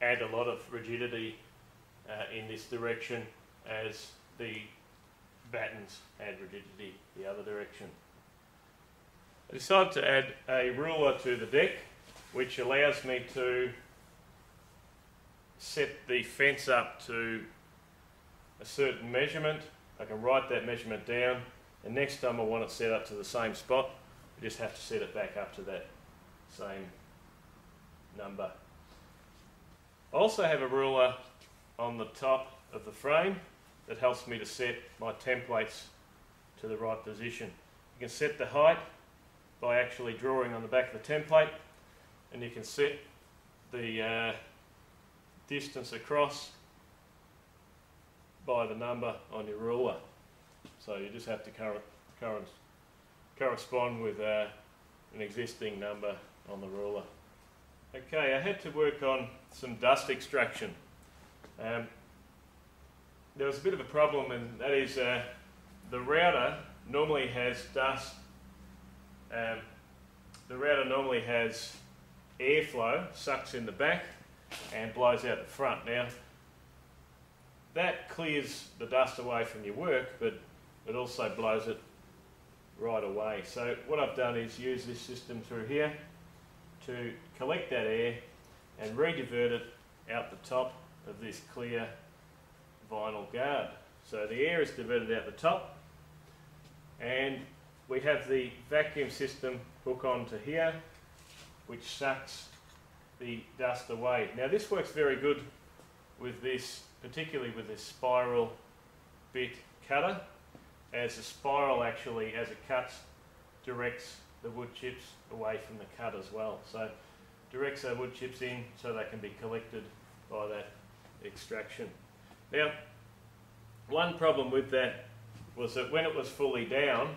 add a lot of rigidity uh, in this direction as the battens add rigidity the other direction. I decided to add a ruler to the deck which allows me to set the fence up to a certain measurement. I can write that measurement down and next time I want it set up to the same spot I just have to set it back up to that same number. I also have a ruler on the top of the frame that helps me to set my templates to the right position. You can set the height by actually drawing on the back of the template and you can set the uh, distance across by the number on your ruler. So you just have to correspond with uh, an existing number on the ruler. Okay, I had to work on some dust extraction. Um, there was a bit of a problem and that is uh, the router normally has dust um, the router normally has airflow, sucks in the back and blows out the front. Now, that clears the dust away from your work, but it also blows it right away. So what I've done is use this system through here to collect that air and redivert it out the top of this clear vinyl guard. So the air is diverted out the top and we have the vacuum system hook onto here which sucks the dust away. Now this works very good with this, particularly with this spiral bit cutter as the spiral actually, as it cuts, directs the wood chips away from the cut as well. So directs our wood chips in so they can be collected by that extraction. Now, one problem with that was that when it was fully down,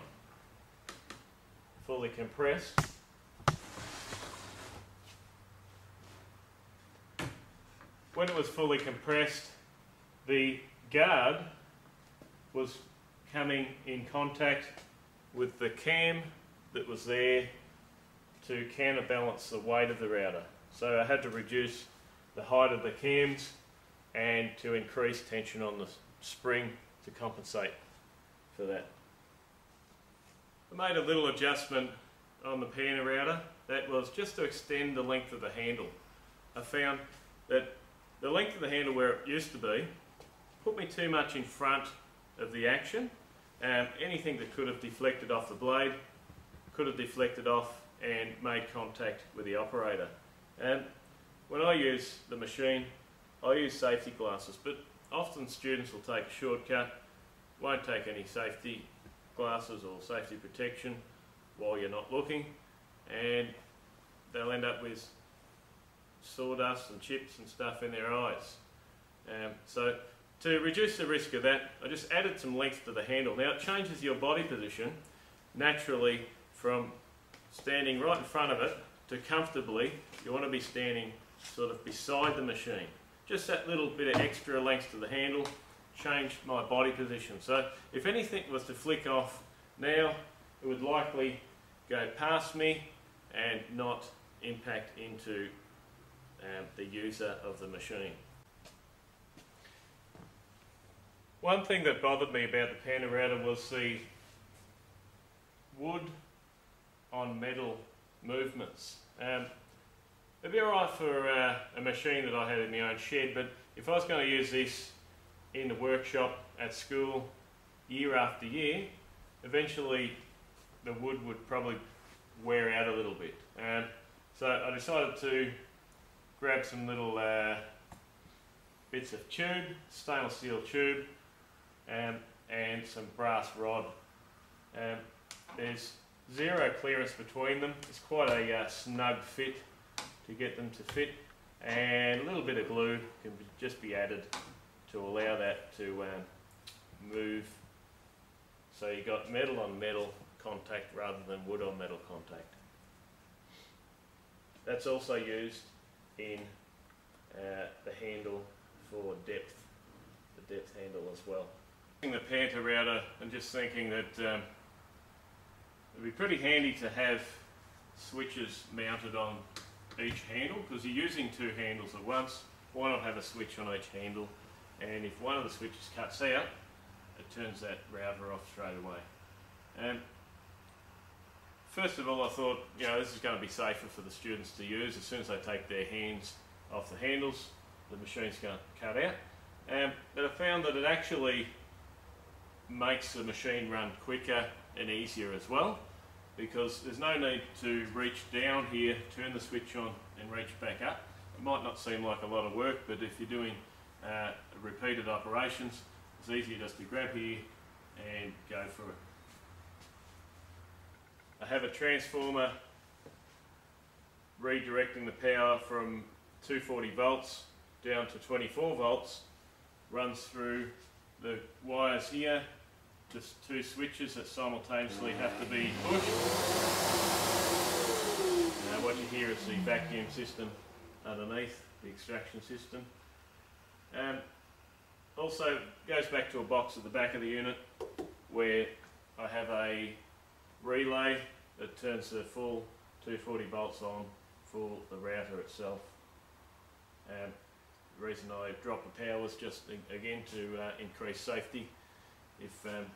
fully compressed, when it was fully compressed, the guard was coming in contact with the cam that was there to counterbalance the weight of the router. So I had to reduce the height of the cams and to increase tension on the spring to compensate for that. I made a little adjustment on the Pantorouter that was just to extend the length of the handle. I found that the length of the handle where it used to be put me too much in front of the action. Um, anything that could have deflected off the blade could have deflected off and made contact with the operator. And when I use the machine, I use safety glasses, but often students will take a shortcut, won't take any safety glasses or safety protection while you're not looking, and they'll end up with sawdust and chips and stuff in their eyes. Um, so to reduce the risk of that, I just added some length to the handle. Now it changes your body position naturally from standing right in front of it to comfortably, you want to be standing sort of beside the machine. Just that little bit of extra length to the handle changed my body position. So if anything was to flick off now, it would likely go past me and not impact into um, the user of the machine. One thing that bothered me about the router was the wood on metal movements. Um, it'd be alright for uh, a machine that I had in my own shed, but if I was going to use this in the workshop at school year after year, eventually the wood would probably wear out a little bit. Um, so I decided to grab some little uh, bits of tube, stainless steel tube, um, and some brass rod. Um, there's zero clearance between them. It's quite a uh, snug fit to get them to fit and a little bit of glue can just be added to allow that to um, move. So you've got metal on metal contact rather than wood on metal contact. That's also used in uh, the handle for depth, the depth handle as well. The Pantorouter and just thinking that um, it'd be pretty handy to have switches mounted on each handle because you're using two handles at once why not have a switch on each handle? And if one of the switches cuts out, it turns that router off straight away. Um, first of all, I thought, you know, this is going to be safer for the students to use. As soon as they take their hands off the handles, the machine's going to cut out. Um, but I found that it actually makes the machine run quicker and easier as well because there's no need to reach down here, turn the switch on and reach back up. It might not seem like a lot of work, but if you're doing uh, repeated operations, it's easier just to grab here and go for it. I have a transformer redirecting the power from 240 volts down to 24 volts, runs through the wires here just two switches that simultaneously have to be pushed. Now what you hear is the vacuum system underneath, the extraction system. Um, also goes back to a box at the back of the unit where I have a relay that turns the full 240 volts on for the router itself. Um, the reason I dropped the power was just again to uh, increase safety. If um,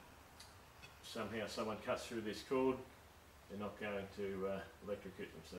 somehow someone cuts through this cord, they're not going to uh, electrocute themselves.